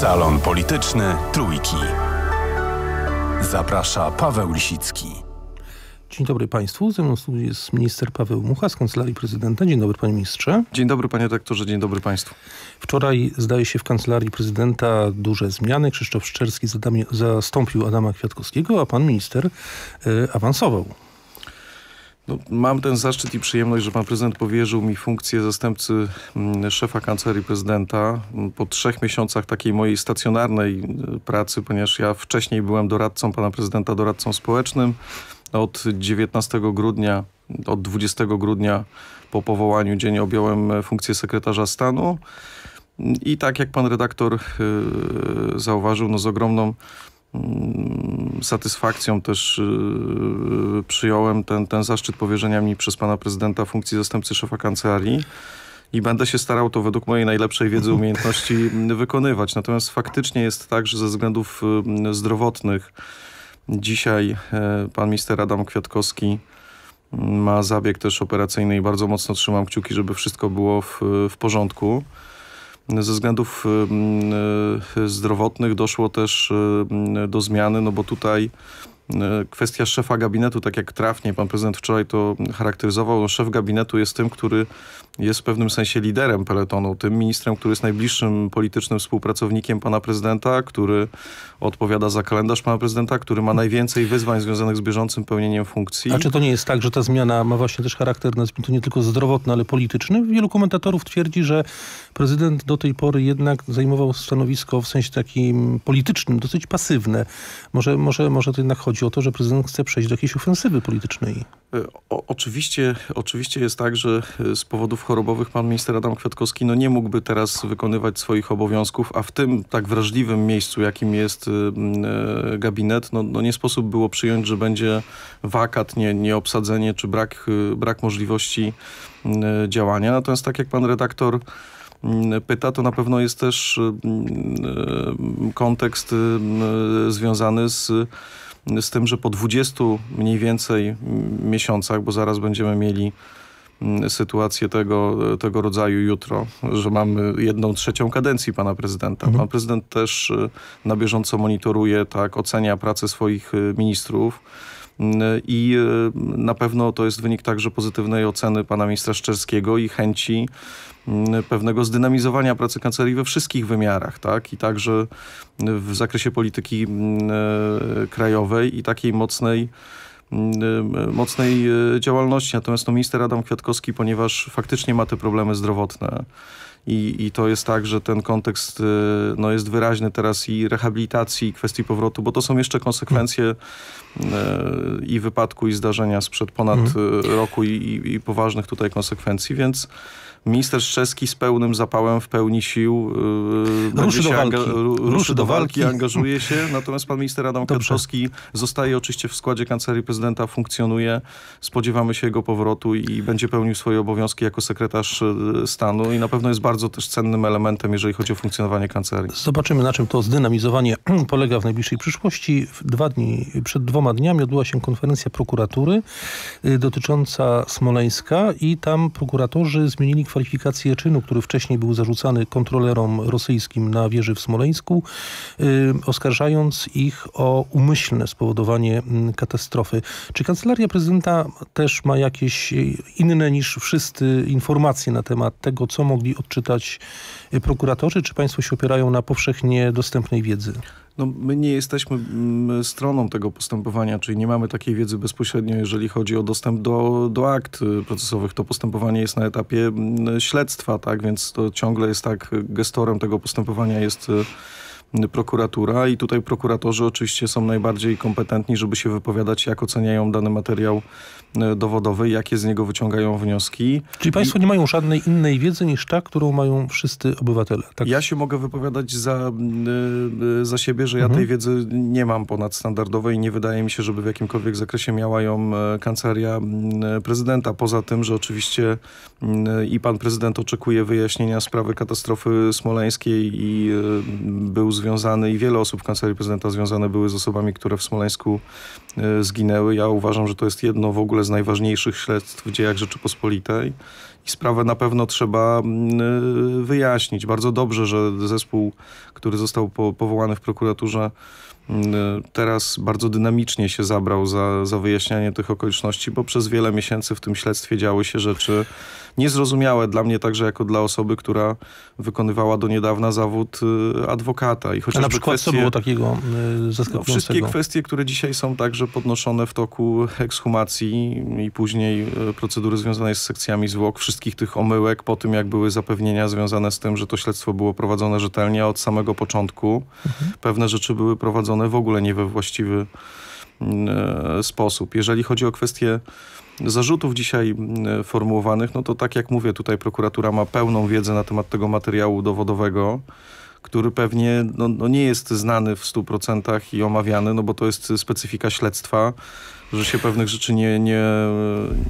Salon Polityczny Trójki. Zaprasza Paweł Lisicki. Dzień dobry Państwu. Ze mną jest minister Paweł Mucha z Kancelarii Prezydenta. Dzień dobry Panie Ministrze. Dzień dobry Panie Doktorze, dzień dobry Państwu. Wczoraj zdaje się w Kancelarii Prezydenta duże zmiany. Krzysztof Szczerski zastąpił Adama Kwiatkowskiego, a Pan Minister y, awansował. No, mam ten zaszczyt i przyjemność, że pan prezydent powierzył mi funkcję zastępcy mm, szefa kancelarii prezydenta po trzech miesiącach takiej mojej stacjonarnej y, pracy, ponieważ ja wcześniej byłem doradcą pana prezydenta, doradcą społecznym. Od 19 grudnia, od 20 grudnia po powołaniu dzień objąłem funkcję sekretarza stanu. I tak jak pan redaktor yy, zauważył, no z ogromną Mm, satysfakcją też yy, przyjąłem ten, ten zaszczyt powierzenia mi przez pana prezydenta funkcji zastępcy szefa kancelarii i będę się starał to według mojej najlepszej wiedzy, umiejętności wykonywać. Natomiast faktycznie jest tak, że ze względów yy, zdrowotnych dzisiaj yy, pan minister Adam Kwiatkowski ma zabieg też operacyjny i bardzo mocno trzymam kciuki, żeby wszystko było w, w porządku. Ze względów y, zdrowotnych doszło też y, do zmiany, no bo tutaj E, kwestia szefa gabinetu, tak jak trafnie pan prezydent wczoraj to charakteryzował, no szef gabinetu jest tym, który jest w pewnym sensie liderem peletonu, tym ministrem, który jest najbliższym politycznym współpracownikiem pana prezydenta, który odpowiada za kalendarz pana prezydenta, który ma najwięcej wyzwań związanych z bieżącym pełnieniem funkcji. A czy to nie jest tak, że ta zmiana ma właśnie też charakter, to nie tylko zdrowotny, ale polityczny? Wielu komentatorów twierdzi, że prezydent do tej pory jednak zajmował stanowisko w sensie takim politycznym, dosyć pasywne. Może, może, może to jednak chodzi chodzi o to, że prezydent chce przejść do jakiejś ofensywy politycznej. E, o, oczywiście, oczywiście jest tak, że e, z powodów chorobowych pan minister Adam Kwiatkowski no nie mógłby teraz wykonywać swoich obowiązków, a w tym tak wrażliwym miejscu, jakim jest e, gabinet, no, no nie sposób było przyjąć, że będzie wakat, nie, nieobsadzenie czy brak, brak możliwości działania. Natomiast tak jak pan redaktor pyta, to na pewno jest też kontekst związany z z tym, że po 20 mniej więcej miesiącach, bo zaraz będziemy mieli mm, sytuację tego, tego rodzaju jutro, że mamy jedną trzecią kadencji pana prezydenta. Mhm. Pan prezydent też y, na bieżąco monitoruje, tak, ocenia pracę swoich y, ministrów i y, na pewno to jest wynik także pozytywnej oceny pana ministra Szczerskiego i chęci Mm, pewnego zdynamizowania pracy kancelarii we wszystkich wymiarach, tak? I także w zakresie polityki mm, e, krajowej i takiej mocnej mm, e, mocnej e, działalności. Natomiast no, minister Adam Kwiatkowski, ponieważ faktycznie ma te problemy zdrowotne i, i to jest tak, że ten kontekst no, jest wyraźny teraz i rehabilitacji, i kwestii powrotu, bo to są jeszcze konsekwencje i wypadku, i zdarzenia sprzed ponad mhm. roku i, i, i poważnych tutaj konsekwencji, więc Minister Szczeski z pełnym zapałem, w pełni sił yy, ruszy, do walki. ruszy do walki, angażuje się. Natomiast pan minister Adam Kwiatkowski zostaje oczywiście w składzie Kancelarii Prezydenta, funkcjonuje. Spodziewamy się jego powrotu i będzie pełnił swoje obowiązki jako sekretarz stanu i na pewno jest bardzo też cennym elementem, jeżeli chodzi o funkcjonowanie kancelarii. Zobaczymy, na czym to zdynamizowanie polega w najbliższej przyszłości. Dwa dni, przed dwoma dniami odbyła się konferencja prokuratury yy, dotycząca Smoleńska i tam prokuratorzy zmienili kwalifikację czynu, który wcześniej był zarzucany kontrolerom rosyjskim na wieży w Smoleńsku, y, oskarżając ich o umyślne spowodowanie mm, katastrofy. Czy Kancelaria Prezydenta też ma jakieś y, inne niż wszyscy informacje na temat tego, co mogli odczytać y, prokuratorzy? Czy państwo się opierają na powszechnie dostępnej wiedzy? No, my nie jesteśmy mm, stroną tego postępowania, czyli nie mamy takiej wiedzy bezpośrednio, jeżeli chodzi o dostęp do, do akt y, procesowych. To postępowanie jest na etapie mm, śledztwa, tak, więc to ciągle jest tak, gestorem tego postępowania jest y, prokuratura i tutaj prokuratorzy oczywiście są najbardziej kompetentni, żeby się wypowiadać, jak oceniają dany materiał e, dowodowy, jakie z niego wyciągają wnioski. Czyli państwo I... nie mają żadnej innej wiedzy niż ta, którą mają wszyscy obywatele. Tak? Ja się mogę wypowiadać za, e, za siebie, że ja mhm. tej wiedzy nie mam ponadstandardowej i nie wydaje mi się, żeby w jakimkolwiek zakresie miała ją e, kancelaria prezydenta. Poza tym, że oczywiście i pan prezydent oczekuje wyjaśnienia sprawy katastrofy smoleńskiej i był związany i wiele osób w Kancelarii Prezydenta związane były z osobami, które w Smoleńsku e, zginęły. Ja uważam, że to jest jedno w ogóle z najważniejszych śledztw w dziejach Rzeczypospolitej. I sprawę na pewno trzeba mm, wyjaśnić. Bardzo dobrze, że zespół, który został po, powołany w prokuraturze mm, teraz bardzo dynamicznie się zabrał za, za wyjaśnianie tych okoliczności, bo przez wiele miesięcy w tym śledztwie działy się rzeczy niezrozumiałe dla mnie także jako dla osoby, która wykonywała do niedawna zawód y, adwokata. I A na przykład kwestie, co było takiego y, zaskakującego? No, wszystkie kwestie, które dzisiaj są także podnoszone w toku ekshumacji i później y, procedury związanej z sekcjami zwłok, wszystkich tych omyłek po tym, jak były zapewnienia związane z tym, że to śledztwo było prowadzone rzetelnie od samego początku. Mhm. Pewne rzeczy były prowadzone w ogóle nie we właściwy sposób. Jeżeli chodzi o kwestie zarzutów dzisiaj mm, formułowanych, no to tak jak mówię, tutaj prokuratura ma pełną wiedzę na temat tego materiału dowodowego, który pewnie no, no nie jest znany w 100% i omawiany, no bo to jest specyfika śledztwa, że się pewnych rzeczy nie, nie,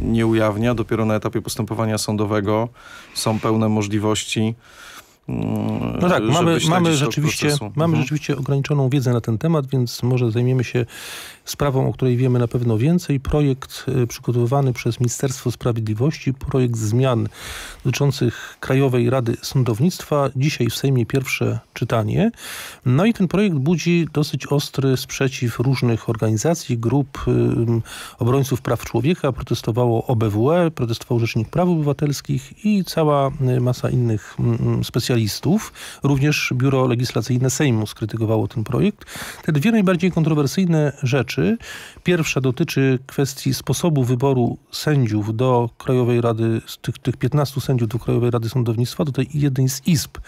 nie ujawnia. Dopiero na etapie postępowania sądowego są pełne możliwości no tak, mamy, mamy, rzeczywiście, mamy mhm. rzeczywiście ograniczoną wiedzę na ten temat, więc może zajmiemy się sprawą, o której wiemy na pewno więcej. Projekt e, przygotowywany przez Ministerstwo Sprawiedliwości, projekt zmian dotyczących Krajowej Rady Sądownictwa. Dzisiaj w Sejmie pierwsze czytanie. No i ten projekt budzi dosyć ostry sprzeciw różnych organizacji, grup obrońców praw człowieka. Protestowało OBWE, protestował Rzecznik Praw Obywatelskich i cała e, masa innych specjalistów. Również Biuro Legislacyjne Sejmu skrytykowało ten projekt. Te dwie najbardziej kontrowersyjne rzeczy. Pierwsza dotyczy kwestii sposobu wyboru sędziów do Krajowej Rady, tych, tych 15 sędziów do Krajowej Rady Sądownictwa, do tej jednej z izb,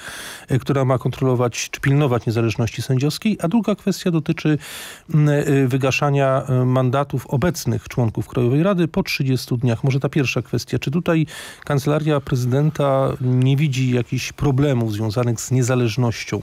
e, która ma kontrolować czy pilnować niezależności sędziowskiej, a druga kwestia dotyczy e, wygaszania e, mandatów obecnych członków Krajowej Rady po 30 dniach. Może ta pierwsza kwestia. Czy tutaj Kancelaria Prezydenta nie widzi jakichś problemów związanych z niezależnością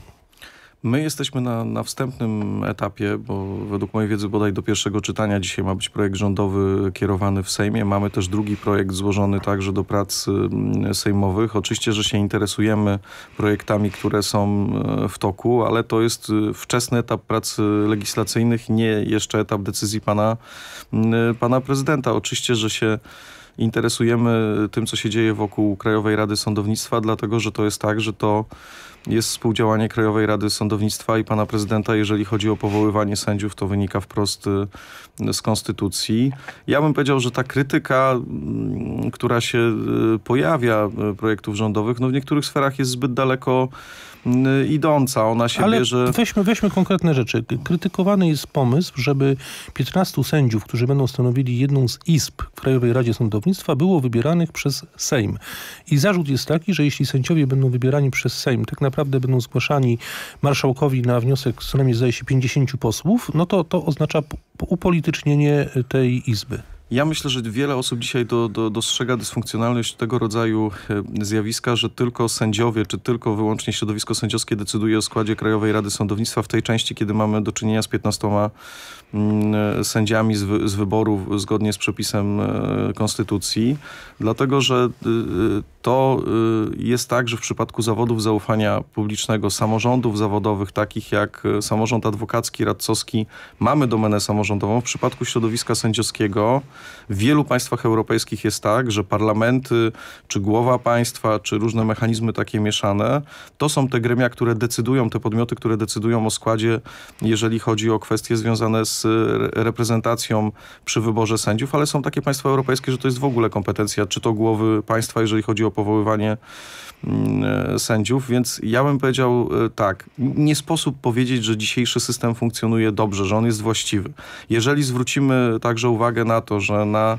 My jesteśmy na, na wstępnym etapie, bo według mojej wiedzy bodaj do pierwszego czytania dzisiaj ma być projekt rządowy kierowany w Sejmie. Mamy też drugi projekt złożony także do prac mm, sejmowych. Oczywiście, że się interesujemy projektami, które są e, w toku, ale to jest e, wczesny etap prac legislacyjnych, nie jeszcze etap decyzji pana, mm, pana prezydenta. Oczywiście, że się interesujemy tym, co się dzieje wokół Krajowej Rady Sądownictwa, dlatego że to jest tak, że to jest współdziałanie Krajowej Rady Sądownictwa i pana prezydenta, jeżeli chodzi o powoływanie sędziów, to wynika wprost y, z konstytucji. Ja bym powiedział, że ta krytyka, mm, która się y, pojawia y, projektów rządowych, no w niektórych sferach jest zbyt daleko idąca. Ona się Ale bierze... Weźmy, weźmy konkretne rzeczy. Krytykowany jest pomysł, żeby 15 sędziów, którzy będą stanowili jedną z izb w Krajowej Radzie Sądownictwa, było wybieranych przez Sejm. I zarzut jest taki, że jeśli sędziowie będą wybierani przez Sejm, tak naprawdę będą zgłaszani marszałkowi na wniosek co najmniej zdaje się 50 posłów, no to to oznacza upolitycznienie tej izby. Ja myślę, że wiele osób dzisiaj do, do, dostrzega dysfunkcjonalność tego rodzaju e, zjawiska, że tylko sędziowie, czy tylko wyłącznie środowisko sędziowskie decyduje o składzie Krajowej Rady Sądownictwa w tej części, kiedy mamy do czynienia z 15 mm, e, sędziami z, z wyborów zgodnie z przepisem e, Konstytucji, dlatego że to jest tak, że w przypadku zawodów zaufania publicznego, samorządów zawodowych, takich jak samorząd adwokacki, radcowski, mamy domenę samorządową. W przypadku środowiska sędziowskiego w wielu państwach europejskich jest tak, że parlamenty, czy głowa państwa, czy różne mechanizmy takie mieszane, to są te gremia, które decydują, te podmioty, które decydują o składzie, jeżeli chodzi o kwestie związane z reprezentacją przy wyborze sędziów, ale są takie państwa europejskie, że to jest w ogóle kompetencja, czy to głowy państwa, jeżeli chodzi o powoływanie mm, sędziów, więc ja bym powiedział e, tak, nie sposób powiedzieć, że dzisiejszy system funkcjonuje dobrze, że on jest właściwy. Jeżeli zwrócimy także uwagę na to, że na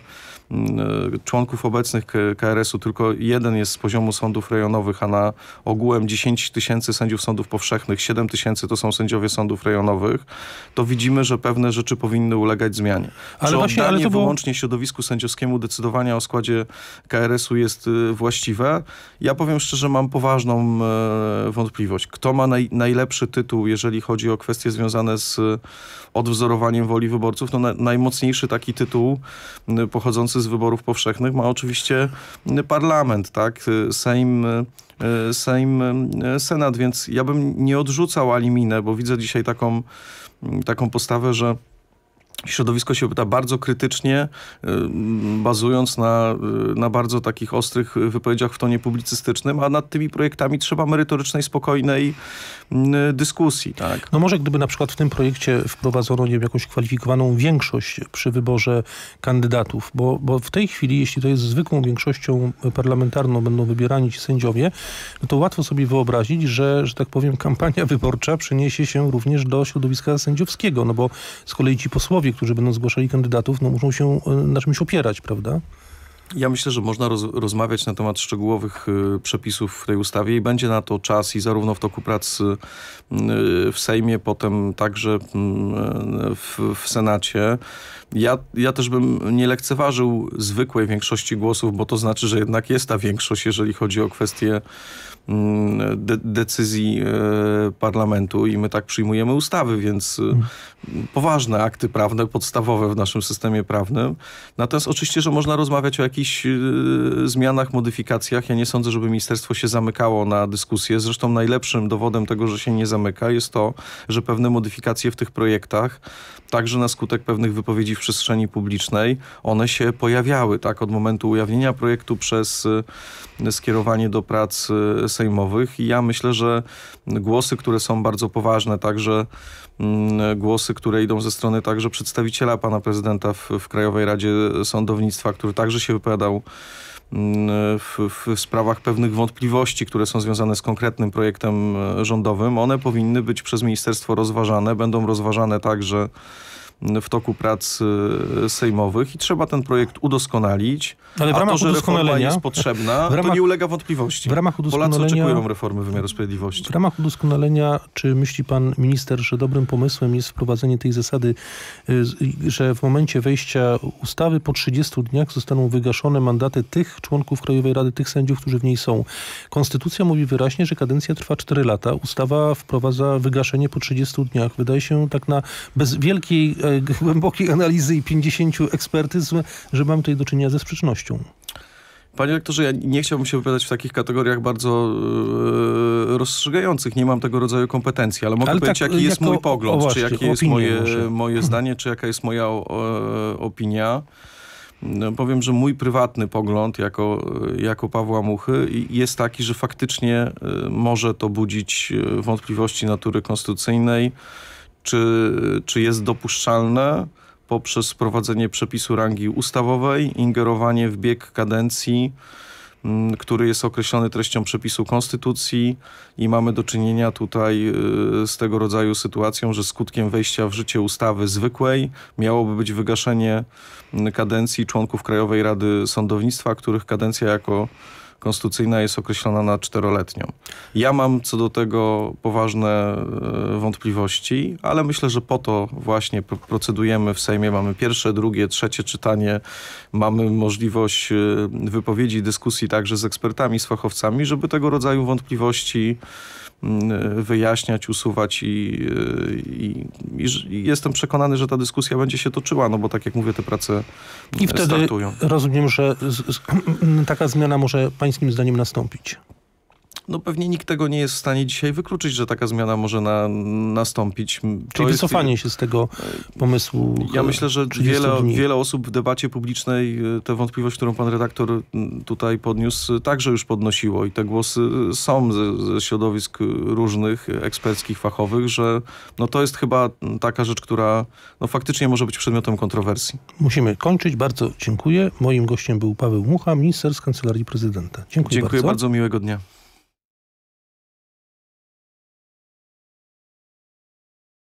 członków obecnych KRS-u tylko jeden jest z poziomu sądów rejonowych, a na ogółem 10 tysięcy sędziów sądów powszechnych, 7 tysięcy to są sędziowie sądów rejonowych, to widzimy, że pewne rzeczy powinny ulegać zmianie. Ale Czy właśnie, ale to było... wyłącznie środowisku sędziowskiemu decydowania o składzie KRS-u jest y, właściwe? Ja powiem szczerze, mam poważną e, wątpliwość. Kto ma naj, najlepszy tytuł, jeżeli chodzi o kwestie związane z odwzorowaniem woli wyborców? No, na, najmocniejszy taki tytuł pochodzący z wyborów powszechnych ma oczywiście parlament, tak? Sejm, Sejm, Senat, więc ja bym nie odrzucał Aliminę, bo widzę dzisiaj taką, taką postawę, że środowisko się pyta bardzo krytycznie, y, bazując na, y, na bardzo takich ostrych wypowiedziach w tonie publicystycznym, a nad tymi projektami trzeba merytorycznej, spokojnej y, dyskusji. Tak? No może gdyby na przykład w tym projekcie wprowadzono nie wiem, jakąś kwalifikowaną większość przy wyborze kandydatów, bo, bo w tej chwili, jeśli to jest zwykłą większością parlamentarną będą wybierani ci sędziowie, no to łatwo sobie wyobrazić, że, że tak powiem kampania wyborcza przeniesie się również do środowiska sędziowskiego, no bo z kolei ci posłowie, którzy będą zgłaszali kandydatów, no muszą się e, na czymś opierać, prawda? Ja myślę, że można roz, rozmawiać na temat szczegółowych y, przepisów w tej ustawie i będzie na to czas i zarówno w toku prac y, w Sejmie, potem także y, w, w Senacie. Ja, ja też bym nie lekceważył zwykłej większości głosów, bo to znaczy, że jednak jest ta większość, jeżeli chodzi o kwestie de decyzji e, parlamentu i my tak przyjmujemy ustawy, więc mm. poważne akty prawne, podstawowe w naszym systemie prawnym. Natomiast oczywiście, że można rozmawiać o jakichś e, zmianach, modyfikacjach. Ja nie sądzę, żeby ministerstwo się zamykało na dyskusję. Zresztą najlepszym dowodem tego, że się nie zamyka jest to, że pewne modyfikacje w tych projektach, także na skutek pewnych wypowiedzi przestrzeni publicznej, one się pojawiały, tak, od momentu ujawnienia projektu przez skierowanie do prac sejmowych i ja myślę, że głosy, które są bardzo poważne, także mm, głosy, które idą ze strony także przedstawiciela pana prezydenta w, w Krajowej Radzie Sądownictwa, który także się wypowiadał mm, w, w, sprawach pewnych wątpliwości, które są związane z konkretnym projektem e, rządowym, one powinny być przez ministerstwo rozważane, będą rozważane także w toku prac y, sejmowych i trzeba ten projekt udoskonalić. Ale w ramach A to, że reforma jest potrzebna, ramach, to nie ulega wątpliwości. W ramach udoskonalenia, Polacy oczekują reformy wymiaru sprawiedliwości. W ramach udoskonalenia, czy myśli pan minister, że dobrym pomysłem jest wprowadzenie tej zasady, y, że w momencie wejścia ustawy po 30 dniach zostaną wygaszone mandaty tych członków Krajowej Rady, tych sędziów, którzy w niej są. Konstytucja mówi wyraźnie, że kadencja trwa 4 lata. Ustawa wprowadza wygaszenie po 30 dniach. Wydaje się tak na bez wielkiej e, głębokiej analizy i 50 ekspertyzm, że mamy tutaj do czynienia ze sprzecznością. Panie rektorze, ja nie chciałbym się wypowiadać w takich kategoriach bardzo yy, rozstrzygających. Nie mam tego rodzaju kompetencji, ale mogę ale powiedzieć, tak, jaki jest mój pogląd, o, właśnie, czy jakie jest moje, moje zdanie, czy jaka jest moja o, opinia. No, powiem, że mój prywatny pogląd jako, jako Pawła Muchy jest taki, że faktycznie y, może to budzić wątpliwości natury konstytucyjnej czy, czy jest dopuszczalne poprzez wprowadzenie przepisu rangi ustawowej, ingerowanie w bieg kadencji, mm, który jest określony treścią przepisu konstytucji i mamy do czynienia tutaj y, z tego rodzaju sytuacją, że skutkiem wejścia w życie ustawy zwykłej miałoby być wygaszenie mm, kadencji członków Krajowej Rady Sądownictwa, których kadencja jako konstytucyjna jest określona na czteroletnią. Ja mam co do tego poważne e, wątpliwości, ale myślę, że po to właśnie procedujemy w Sejmie. Mamy pierwsze, drugie, trzecie czytanie. Mamy możliwość e, wypowiedzi, dyskusji także z ekspertami, z fachowcami, żeby tego rodzaju wątpliwości wyjaśniać, usuwać i, i, i, jestem przekonany, że ta dyskusja będzie się toczyła, no bo tak jak mówię, te prace I wtedy startują. rozumiem, że z, z, taka zmiana może pańskim zdaniem nastąpić. No pewnie nikt tego nie jest w stanie dzisiaj wykluczyć, że taka zmiana może na, nastąpić. Czyli to wycofanie jest, się z tego pomysłu. Ja myślę, że wiele, wiele osób w debacie publicznej e, tę wątpliwość, którą pan redaktor tutaj podniósł, także już podnosiło i te głosy są ze, ze środowisk różnych, eksperckich, fachowych, że no to jest chyba taka rzecz, która no faktycznie może być przedmiotem kontrowersji. Musimy kończyć. Bardzo dziękuję. Moim gościem był Paweł Mucha, minister z Kancelarii Prezydenta. Dziękuję, dziękuję bardzo. bardzo miłego dnia.